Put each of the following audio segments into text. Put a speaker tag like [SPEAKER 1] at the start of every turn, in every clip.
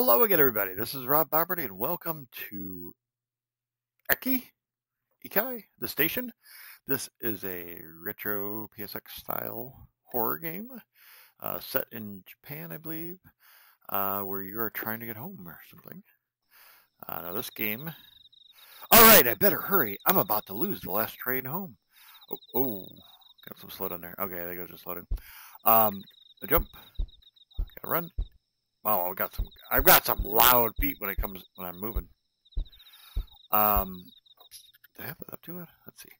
[SPEAKER 1] Hello again, everybody. This is Rob Boberty, and welcome to Eki Ikai, the station. This is a retro PSX style horror game uh, set in Japan, I believe, uh, where you are trying to get home or something. Uh, now, this game. All right, I better hurry. I'm about to lose the last train home. Oh, oh got some slowdown there. Okay, there goes just loading. Um, a jump. Gotta run. Oh, I've got some. I've got some loud feet when it comes when I'm moving. Um, do I have it up too loud? Let's see.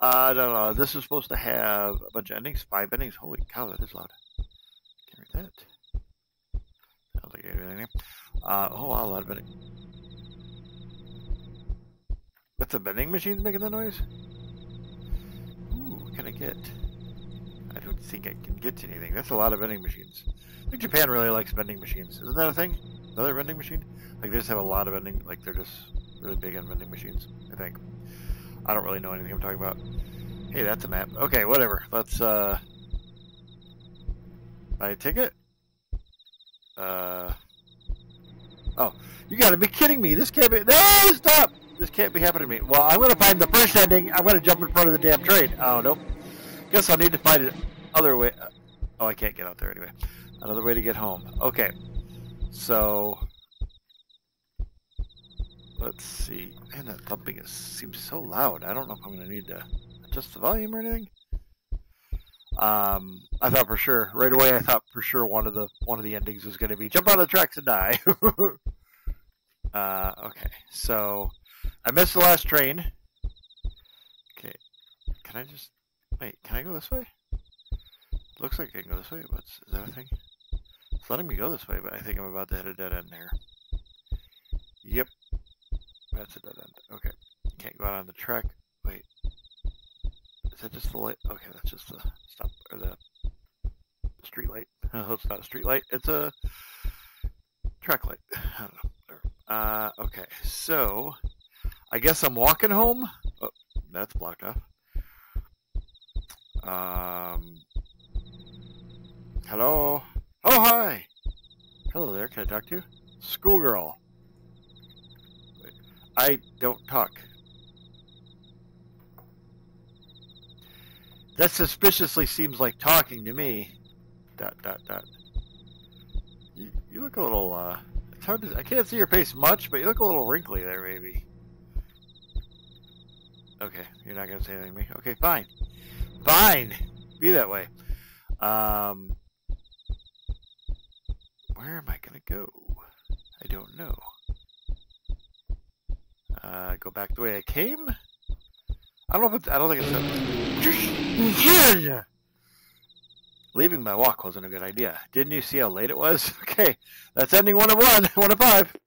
[SPEAKER 1] Uh, no, no, this is supposed to have a bunch of endings. Five endings. Holy cow, that is loud. Can't read that. Sounds like anything. Uh, oh, wow, a lot of vending. That's a vending machine making that noise. Ooh, what can I get? I don't think I can get to anything. That's a lot of vending machines. I think Japan really likes vending machines. Isn't that a thing? Another vending machine? Like they just have a lot of vending. Like they're just really big on vending machines. I think. I don't really know anything I'm talking about. Hey, that's a map. Okay, whatever. Let's uh buy a ticket. Uh oh, you got to be kidding me! This can't be. No, stop! This can't be happening to me. Well, I'm gonna find the first ending. I'm gonna jump in front of the damn train. Oh nope. Guess I'll need to find another way. Oh, I can't get out there anyway. Another way to get home. Okay. So let's see. Man, that thumping is, seems so loud. I don't know if I'm gonna need to adjust the volume or anything. Um, I thought for sure right away. I thought for sure one of the one of the endings was going to be jump on the tracks and die. uh, okay, so I missed the last train. Okay, can I just wait? Can I go this way? Looks like I can go this way. but is that a thing? It's letting me go this way, but I think I'm about to hit a dead end there. Yep, that's a dead end. Okay, can't go out on the track. Wait, is that just the light? Okay, that's just the stop or the, street light. Oh, it's not a street light. It's a track light. I don't know. Uh, okay, so I guess I'm walking home. Oh, that's blocked off. Um, hello. Oh, hi. Hello there. Can I talk to you? Schoolgirl. I don't talk. That suspiciously seems like talking to me. Dot dot dot. You, you look a little. Uh, it's hard to. I can't see your face much, but you look a little wrinkly there, maybe. Okay, you're not gonna say anything to me. Okay, fine, fine. Be that way. Um, where am I gonna go? I don't know. Uh, go back the way I came. I don't know if I don't think it's. Leaving my walk wasn't a good idea. Didn't you see how late it was? Okay, that's ending one of one, one of five.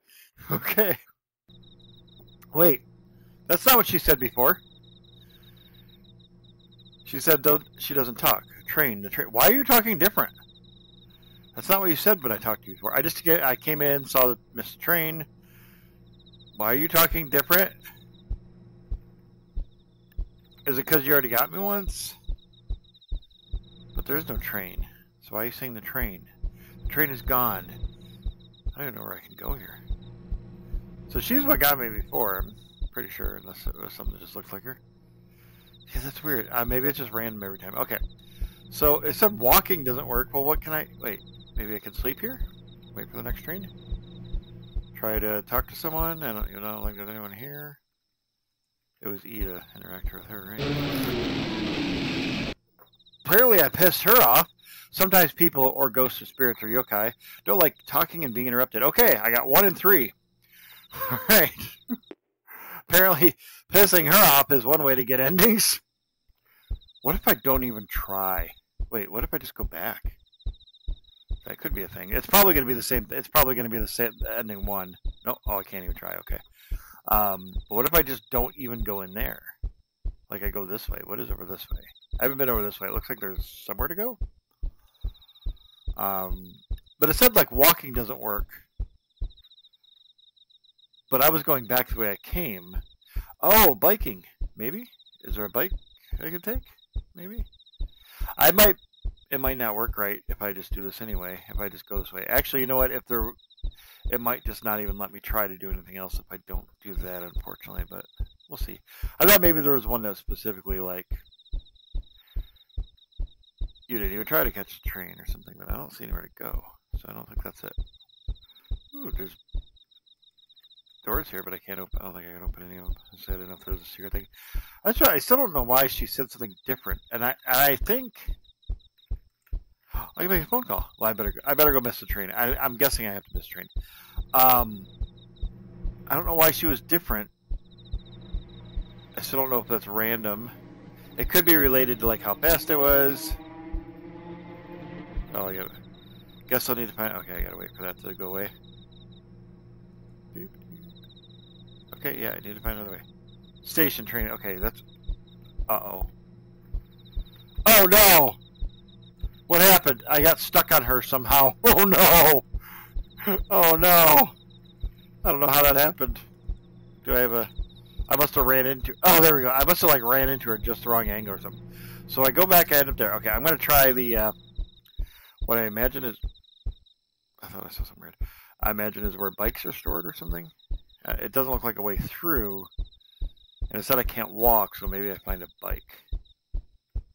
[SPEAKER 1] Okay. Wait, that's not what she said before. She said she doesn't talk. Train the train. Why are you talking different? That's not what you said when I talked to you before. I just get I came in, saw the missed train. Why are you talking different? Is it because you already got me once? But there's no train. So why are you saying the train? The train is gone. I don't know where I can go here. So she's what got me before, I'm pretty sure, unless it was something that just looks like her. Yeah, that's weird. Uh, maybe it's just random every time. Okay. So it said walking doesn't work. Well, what can I... Wait, maybe I can sleep here? Wait for the next train? Try to talk to someone? I don't, you know, think there's anyone here. It was Ida. Interact with her, right? Clearly I pissed her off. Sometimes people, or ghosts or spirits or yokai, don't like talking and being interrupted. Okay, I got one in three. All right. Apparently, pissing her off is one way to get endings. What if I don't even try? Wait, what if I just go back? That could be a thing. It's probably going to be the same. It's probably going to be the same ending one. No, oh, I can't even try. Okay. Um, but what if I just don't even go in there? Like I go this way. What is over this way? I haven't been over this way. It looks like there's somewhere to go. Um, but it said like walking doesn't work. But I was going back the way I came. Oh, biking. Maybe? Is there a bike I can take? Maybe? I might it might not work right if I just do this anyway. If I just go this way. Actually, you know what? If there it might just not even let me try to do anything else if I don't do that, unfortunately, but we'll see. I thought maybe there was one that specifically like you didn't even try to catch the train or something, but I don't see anywhere to go, so I don't think that's it. Ooh, there's doors here, but I can't open. I don't think I can open any of them. I don't know if there's a secret thing. That's right. I still don't know why she said something different, and I and I think I can make a phone call. Well, I better go, I better go miss the train. I, I'm guessing I have to miss the train. Um, I don't know why she was different. I still don't know if that's random. It could be related to like how fast it was. Oh, I got. Guess I'll need to find. Okay, I gotta wait for that to go away. Okay, yeah, I need to find another way. Station train. Okay, that's. Uh oh. Oh no! What happened? I got stuck on her somehow. Oh no! Oh no! I don't know how that happened. Do I have a? I must have ran into. Oh, there we go. I must have like ran into her just the wrong angle or something. So I go back. I end up there. Okay, I'm gonna try the. Uh, what I imagine is. I thought I saw something weird. I imagine is where bikes are stored or something. Uh, it doesn't look like a way through. And it said I can't walk, so maybe I find a bike.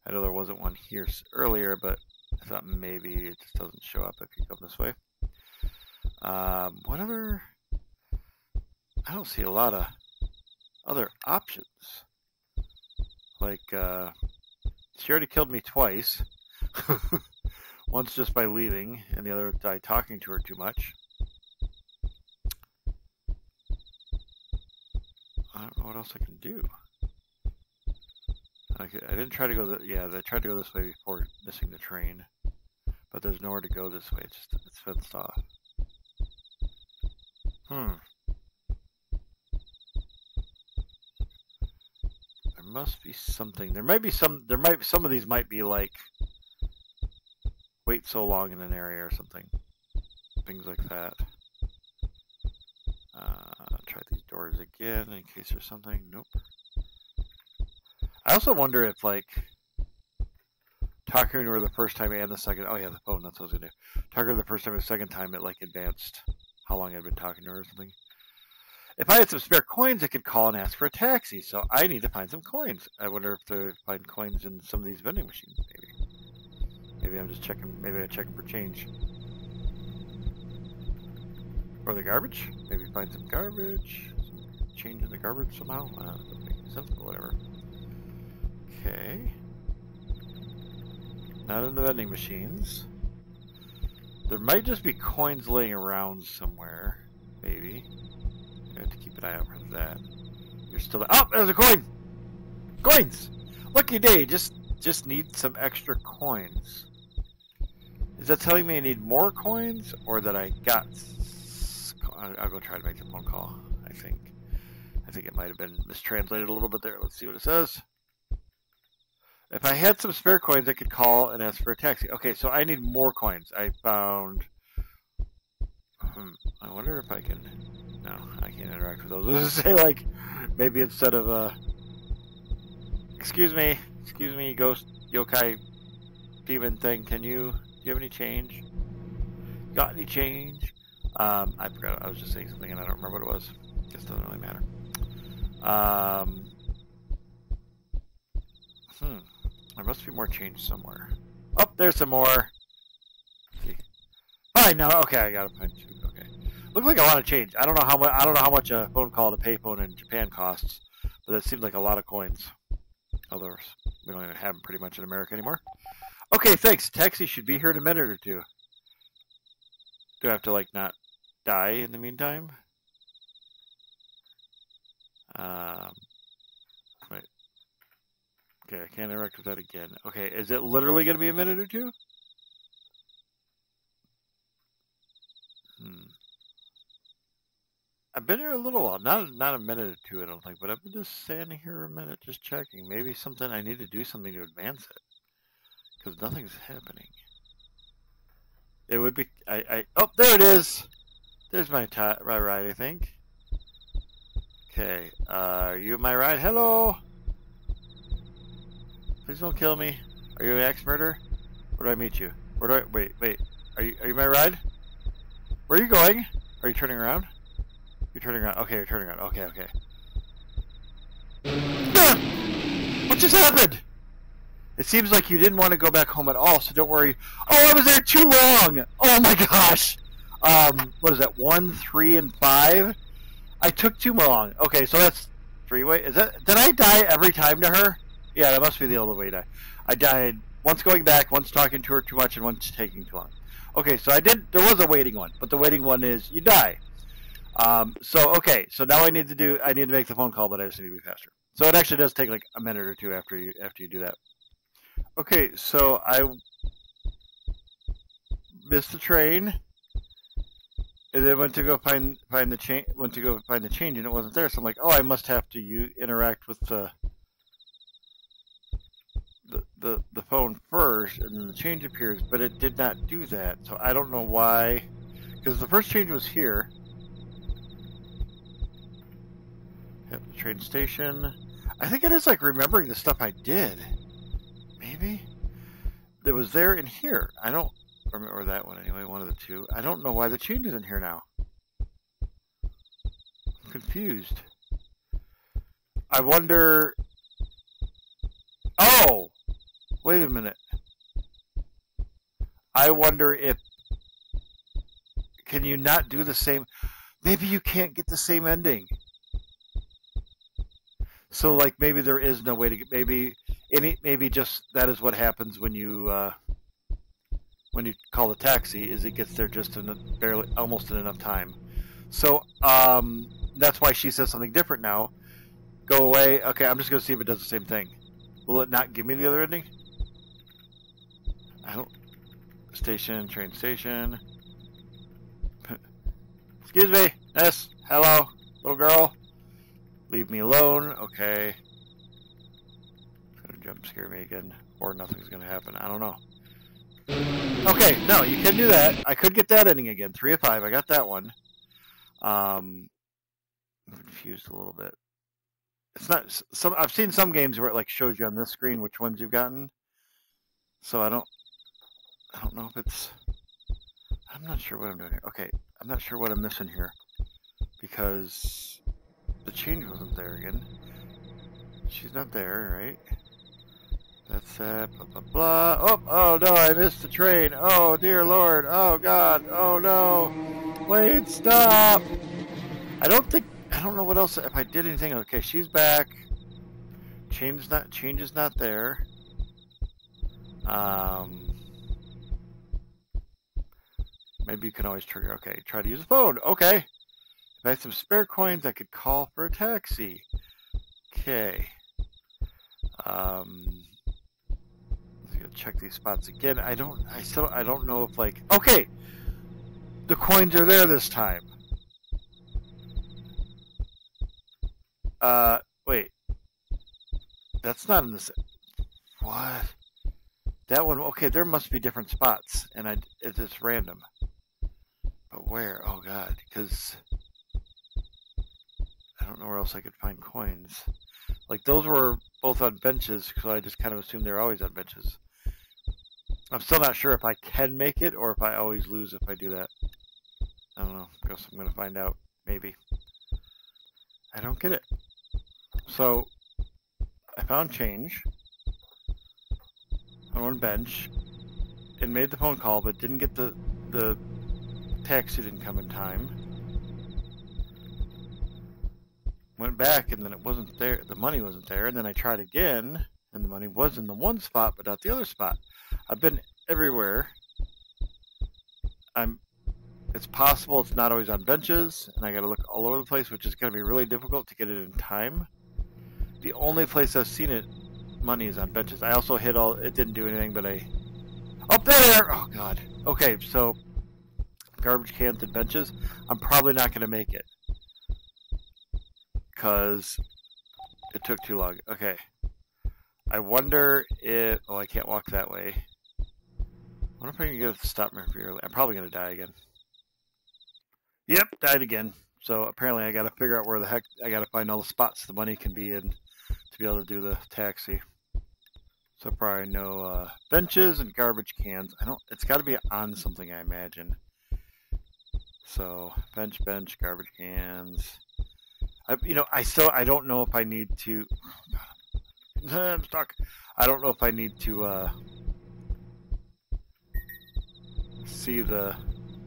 [SPEAKER 1] I know there wasn't one here earlier, but I thought maybe it just doesn't show up if you go this way. Um, what other... I don't see a lot of other options. Like, uh, she already killed me twice. Once just by leaving, and the other by talking to her too much. I don't know what else I can do. I, could, I didn't try to go. The, yeah, I tried to go this way before missing the train, but there's nowhere to go this way. It's just it's fenced off. Hmm. There must be something. There might be some. There might some of these might be like wait so long in an area or something. Things like that. Uh, try these doors again in case there's something. Nope. I also wonder if, like, talking to her the first time and the second. Oh, yeah, the phone. That's what I was going to do. Talking to her the first time and the second time, it, like, advanced how long I'd been talking to her or something. If I had some spare coins, I could call and ask for a taxi. So I need to find some coins. I wonder if to find coins in some of these vending machines, maybe. Maybe I'm just checking. Maybe I'm checking for change. Or the garbage? Maybe find some garbage. Change in the garbage somehow. Uh, doesn't make any sense, but whatever. Okay. Not in the vending machines. There might just be coins laying around somewhere. Maybe. I have to keep an eye out for that. You're still there. Oh, there's a coin! Coins! Lucky day. Just just need some extra coins. Is that telling me I need more coins or that I got I'll go try to make the phone call. I think. I think it might have been mistranslated a little bit there. Let's see what it says. If I had some spare coins, I could call and ask for a taxi. Okay, so I need more coins. I found. Hmm, I wonder if I can. No, I can't interact with those. Let's say like maybe instead of uh. Excuse me, excuse me, ghost yokai demon thing. Can you? Do you have any change? Got any change? Um, I forgot. I was just saying something and I don't remember what it was. Guess it doesn't really matter. Um, hmm. There must be more change somewhere. Oh, there's some more. Let's see. Fine now. Okay, I got a two. Okay. Looks like a lot of change. I don't know how much. I don't know how much a phone call to payphone in Japan costs, but that seems like a lot of coins. Although we don't even have them pretty much in America anymore. Okay, thanks. Taxi should be here in a minute or two. Do I have to like not die in the meantime. Um, wait. Okay, I can't interact with that again. Okay, is it literally going to be a minute or two? Hmm. I've been here a little while. Not not a minute or two, I don't think, but I've been just standing here a minute, just checking. Maybe something I need to do something to advance it, because nothing's happening. It would be. I. I. Oh, there it is. There's my, my ride, I think. Okay, uh, are you my ride? Hello? Please don't kill me. Are you an ex-murderer? Where do I meet you? Where do I... Wait, wait. Are you, are you my ride? Where are you going? Are you turning around? You're turning around. Okay, you're turning around. Okay, okay. Ah! What just happened? It seems like you didn't want to go back home at all, so don't worry. Oh, I was there too long! Oh my gosh! Um, what is that? One, three, and five? I took too long. Okay, so that's three way. Is that? Did I die every time to her? Yeah, that must be the only way to. I died once going back, once talking to her too much, and once taking too long. Okay, so I did. There was a waiting one, but the waiting one is you die. Um, so okay, so now I need to do. I need to make the phone call, but I just need to be faster. So it actually does take like a minute or two after you after you do that. Okay, so I missed the train, and then went to go find find the change. Went to go find the change, and it wasn't there. So I'm like, oh, I must have to you interact with the the, the, the phone first, and then the change appears, but it did not do that. So I don't know why, because the first change was here. Yep, the train station. I think it is like remembering the stuff I did. Maybe it was there and here. I don't remember that one anyway. One of the two. I don't know why the change is in here now. I'm confused. I wonder. Oh, wait a minute. I wonder if can you not do the same? Maybe you can't get the same ending. So like maybe there is no way to get maybe any maybe just that is what happens when you uh, when you call the taxi is it gets there just in barely almost in enough time. So um, that's why she says something different now. Go away. Okay, I'm just gonna see if it does the same thing. Will it not give me the other ending? I don't. Station, train station. Excuse me. Yes. Hello, little girl. Leave me alone. Okay. It's gonna jump scare me again, or nothing's gonna happen. I don't know. Okay, no, you can do that. I could get that ending again. Three of five. I got that one. Um, I'm confused a little bit. It's not some. I've seen some games where it like shows you on this screen which ones you've gotten. So I don't. I don't know if it's. I'm not sure what I'm doing here. Okay, I'm not sure what I'm missing here because the change wasn't there again. She's not there, right? That's that, blah, blah, blah. Oh, oh no, I missed the train. Oh, dear Lord. Oh, God. Oh, no. Wait, stop. I don't think, I don't know what else, if I did anything. Okay, she's back. Change not, change is not there. Um, maybe you can always trigger. Okay, try to use the phone. Okay. If I had some spare coins, I could call for a taxi. Okay. Um, check these spots again. I don't. I still. I don't know if like. Okay. The coins are there this time. Uh, wait. That's not in this. What? That one. Okay, there must be different spots, and I. It's just random. But where? Oh God, because I don't know where else I could find coins. Like those were both on benches, so I just kind of assumed they're always on benches. I'm still not sure if I can make it or if I always lose if I do that. I don't know. I guess I'm gonna find out. Maybe. I don't get it. So I found change on one bench and made the phone call, but didn't get the the taxi didn't come in time. Went back and then it wasn't there. The money wasn't there. And then I tried again and the money was in the one spot but not the other spot. I've been everywhere. I'm. It's possible it's not always on benches, and I got to look all over the place, which is going to be really difficult to get it in time. The only place I've seen it, money is on benches. I also hit all. It didn't do anything, but I. Up there! Oh God. Okay, so garbage cans and benches. I'm probably not going to make it because it took too long. Okay. I wonder if. Oh, I can't walk that way. Wonder if I can get to stop me early. I'm probably going to die again. Yep, died again. So apparently I got to figure out where the heck I got to find all the spots the money can be in to be able to do the taxi. So probably no uh, benches and garbage cans. I don't. It's got to be on something, I imagine. So bench, bench, garbage cans. I, you know, I still I don't know if I need to. I'm stuck. I don't know if I need to uh, see the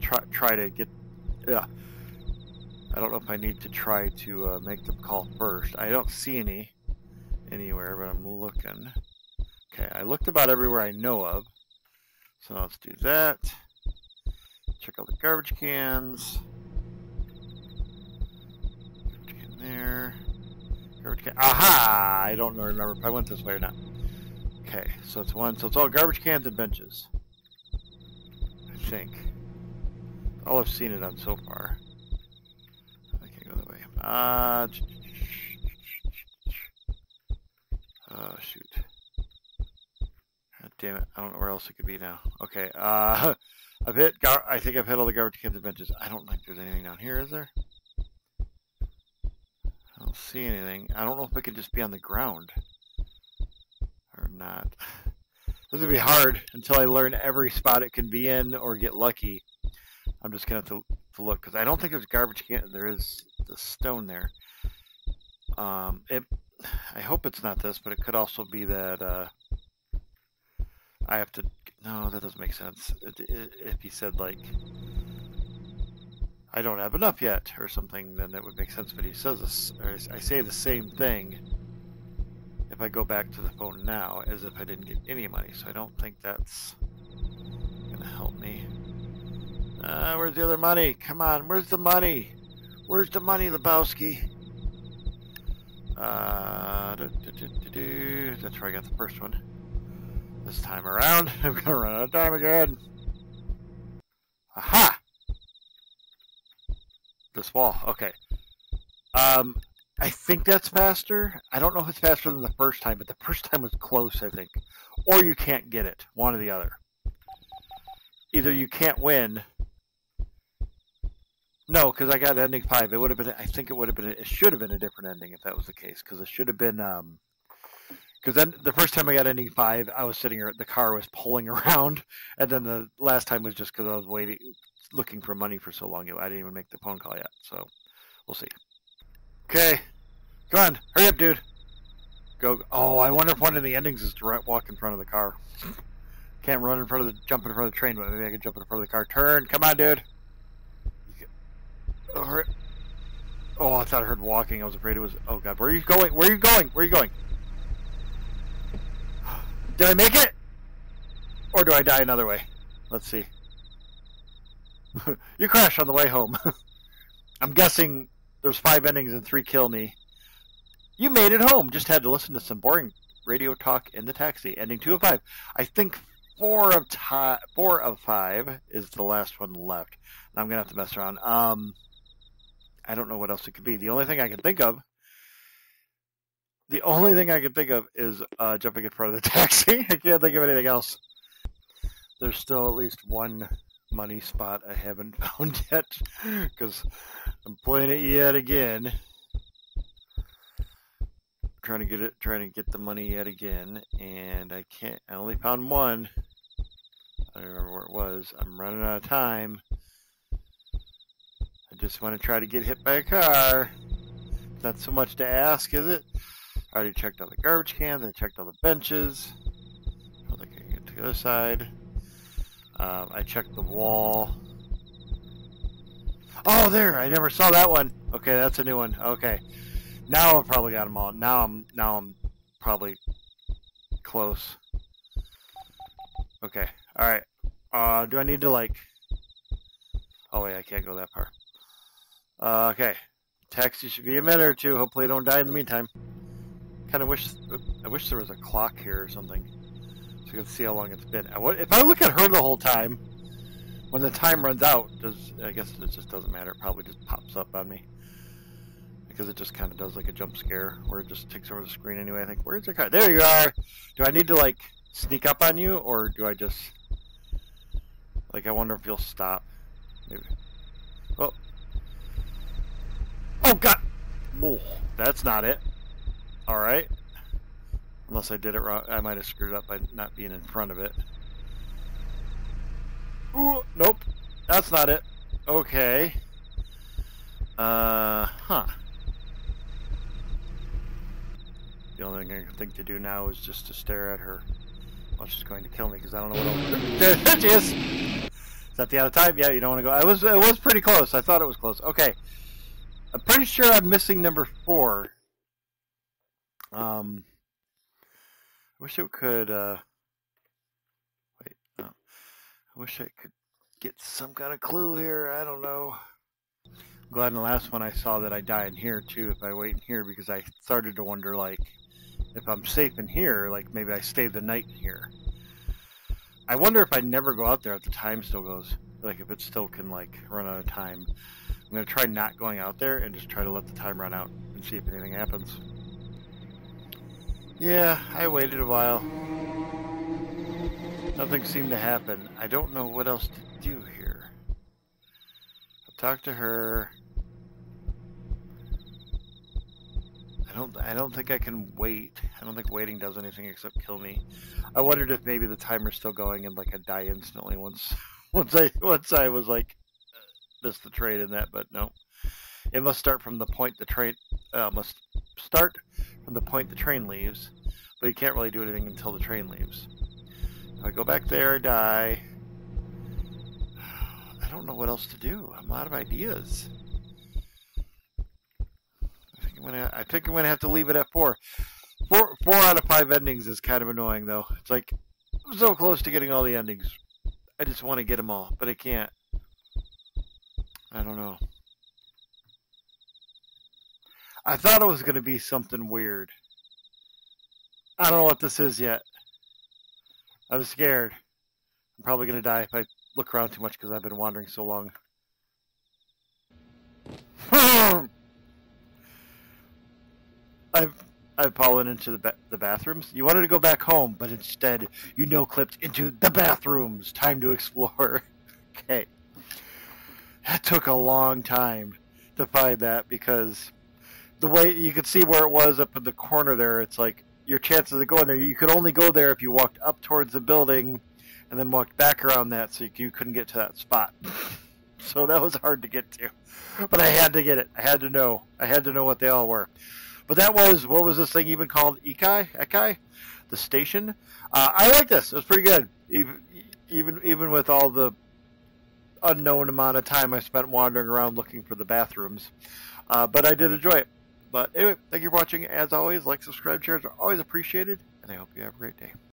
[SPEAKER 1] try try to get. Yeah. I don't know if I need to try to uh, make them call first. I don't see any anywhere, but I'm looking. Okay, I looked about everywhere I know of. So let's do that. Check out the garbage cans. There. Garbage can. Aha! I don't remember if I went this way or not. Okay, so it's one. So it's all garbage cans and benches. Think. All I've seen it on so far. I can't go that way. Uh, oh, shoot. God damn it. I don't know where else it could be now. Okay. Uh, I've hit. Gar- I think I've hit all the garbage cans and benches. I don't think there's anything down here, is there? I don't see anything. I don't know if it could just be on the ground or not. This would be hard until I learn every spot it can be in or get lucky. I'm just gonna have to, to look because I don't think there's garbage can. There is the stone there. Um, it. I hope it's not this, but it could also be that uh, I have to. No, that doesn't make sense. If he said like, I don't have enough yet, or something, then that would make sense. But he says this, I say the same thing if I go back to the phone now, as if I didn't get any money. So I don't think that's gonna help me. Uh, where's the other money? Come on, where's the money? Where's the money, Lebowski? Uh, that's where I got the first one. This time around, I'm gonna run out of time again. Aha! This wall, okay. Um, I think that's faster. I don't know if it's faster than the first time, but the first time was close, I think. Or you can't get it, one or the other. Either you can't win, no, because I got ending five. It would have been. I think it would have been. It should have been a different ending if that was the case. Because it should have been. Um, because then the first time I got ending five, I was sitting here. The car was pulling around, and then the last time was just because I was waiting, looking for money for so long. I didn't even make the phone call yet. So we'll see. Okay, come on, hurry up, dude. Go. Oh, I wonder if one of the endings is to walk in front of the car. Can't run in front of the jump in front of the train, but maybe I can jump in front of the car. Turn. Come on, dude. Oh, oh, I thought I heard walking. I was afraid it was. Oh God, where are you going? Where are you going? Where are you going? Did I make it? Or do I die another way? Let's see. you crashed on the way home. I'm guessing there's five endings and three kill me. You made it home. Just had to listen to some boring radio talk in the taxi. Ending two of five. I think four of ti- four of five is the last one left. I'm gonna have to mess around. Um, I don't know what else it could be. The only thing I can think of, the only thing I can think of is uh, jumping in front of the taxi. I can't think of anything else. There's still at least one money spot I haven't found yet because I'm playing it yet again. Trying to get it, trying to get the money yet again, and I can't. I only found one. I don't remember where it was. I'm running out of time. I just want to try to get hit by a car. Not so much to ask, is it? I already checked all the garbage cans. I checked all the benches. I think I can get to the other side. Um, I checked the wall. Oh, there! I never saw that one. Okay, that's a new one. Okay, now I've probably got them all. Now I'm now I'm probably close. Okay. All right. Uh, do I need to like? Oh wait, I can't go that far. Uh, okay. Taxi should be a minute or two. Hopefully, I don't die in the meantime. Kind of wish I wish there was a clock here or something, so you can see how long it's been. If I look at her the whole time, when the time runs out, does I guess it just doesn't matter. It probably just pops up on me because it just kind of does like a jump scare where it just takes over the screen anyway. I think where's your car? There you are. Do I need to like sneak up on you, or do I just like I wonder if you'll stop? Maybe. Oh, Oh god! Oh, that's not it. Alright. Unless I did it wrong. I might have screwed up by not being in front of it. Ooh, nope. That's not it. Okay. Uh, huh. The only thing I can think to do now is just to stare at her. Well, she's going to kill me because I don't know what else. there she is. Is that the other time? Yeah, you don't want to go. I was. It was pretty close. I thought it was close. Okay. I'm pretty sure I'm missing number four. Um. I wish it could. Uh, wait. No. I wish I could get some kind of clue here. I don't know. I'm glad in the last one I saw that I die in here too if I wait in here because I started to wonder like if I'm safe in here, like maybe I stay the night here. I wonder if I never go out there if the time still goes. Like if it still can like run out of time. I'm gonna try not going out there and just try to let the time run out and see if anything happens. Yeah, I waited a while. Nothing seemed to happen. I don't know what else to do here. I'll talk to her. I don't I don't think I can wait. I don't think waiting does anything except kill me. I wondered if maybe the timer's still going and like I die instantly once once I once I was like missed the train in that, but no. It must start from the point the train uh, must start from the point the train leaves, but you can't really do anything until the train leaves. If I go back there, I die. I don't know what else to do. I'm out of ideas. I think I'm gonna. I think I'm gonna have to leave it at four. Four, four out of five endings is kind of annoying, though. It's like I'm so close to getting all the endings. I just want to get them all, but I can't. I don't know. I thought it was going to be something weird. I don't know what this is yet. I'm scared. I'm probably going to die if I look around too much because I've been wandering so long. Hmm. I've I've fallen into the ba the bathrooms. You wanted to go back home, but instead you no clipped into the bathrooms. Time to explore. okay. That took a long time to find that because the way you could see where it was up in the corner there, it's like your chances of going there, you could only go there if you walked up towards the building and then walked back around that so you couldn't get to that spot. so that was hard to get to. But I had to get it. I had to know. I had to know what they all were. But that was, what was this thing even called? Ikai? Ekai? The station? Uh, I like this. It was pretty good. Even, even, even with all the unknown amount of time I spent wandering around looking for the bathrooms. Uh, but I did enjoy it. But anyway, thank you for watching. As always, like, subscribe, shares are always appreciated, and I hope you have a great day.